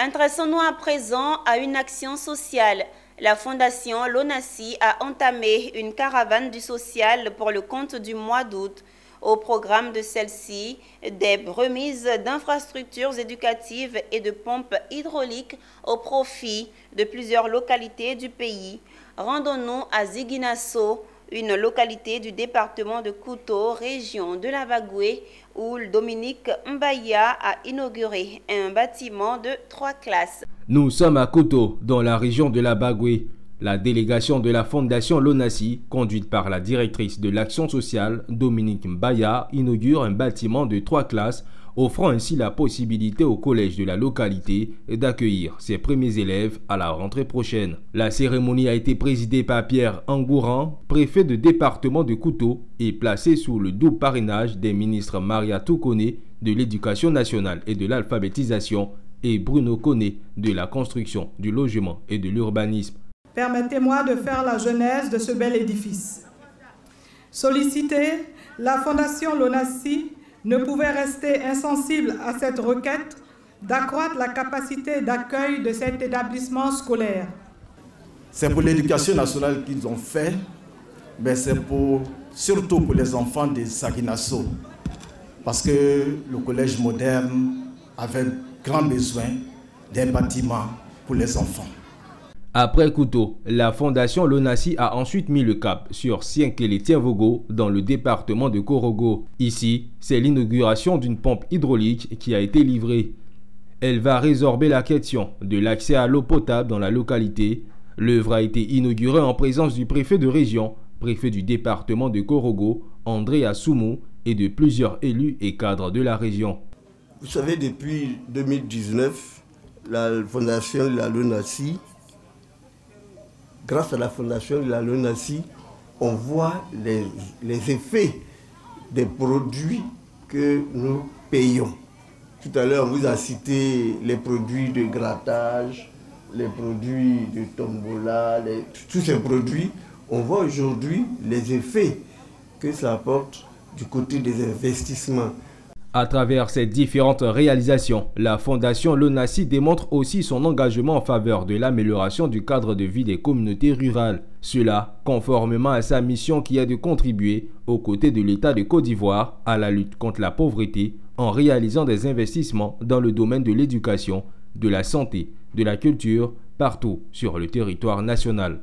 Intéressons-nous à présent à une action sociale. La fondation Lonassi a entamé une caravane du social pour le compte du mois d'août. Au programme de celle-ci, des remises d'infrastructures éducatives et de pompes hydrauliques au profit de plusieurs localités du pays. Rendons-nous à Ziguinasso, une localité du département de Couto, région de la Vagoué, où Dominique Mbaya a inauguré un bâtiment de trois classes. Nous sommes à Couto, dans la région de la Bagoué. La délégation de la Fondation Lonassi, conduite par la directrice de l'action sociale, Dominique Mbaya, inaugure un bâtiment de trois classes offrant ainsi la possibilité au collège de la localité d'accueillir ses premiers élèves à la rentrée prochaine. La cérémonie a été présidée par Pierre Angouran, préfet de département de Couteau, et placée sous le double parrainage des ministres Maria Toukone de l'Éducation nationale et de l'alphabétisation et Bruno Koné de la construction, du logement et de l'urbanisme. Permettez-moi de faire la genèse de ce bel édifice. Solliciter la Fondation Lonassi ne pouvait rester insensible à cette requête d'accroître la capacité d'accueil de cet établissement scolaire. C'est pour l'éducation nationale qu'ils ont fait, mais c'est surtout pour les enfants de Saginasso, parce que le collège moderne avait grand besoin d'un bâtiment pour les enfants. Après Couteau, la fondation Lonassi a ensuite mis le cap sur Sienkelé-Tienvogo dans le département de Korogo. Ici, c'est l'inauguration d'une pompe hydraulique qui a été livrée. Elle va résorber la question de l'accès à l'eau potable dans la localité. L'œuvre a été inaugurée en présence du préfet de région, préfet du département de Korogo, André Assoumou, et de plusieurs élus et cadres de la région. Vous savez, depuis 2019, la fondation Lonassi grâce à la fondation de la LONASI, on voit les, effets des produits que nous payons. Tout à l'heure, vous a cité les produits de grattage, les produits de tombola, tous ces produits. On voit aujourd'hui les effets que ça apporte du côté des investissements. À travers ces différentes réalisations, la Fondation Lonassi démontre aussi son engagement en faveur de l'amélioration du cadre de vie des communautés rurales. Cela, conformément à sa mission qui est de contribuer, aux côtés de l'État de Côte d'Ivoire, à la lutte contre la pauvreté en réalisant des investissements dans le domaine de l'éducation, de la santé, de la culture, partout sur le territoire national.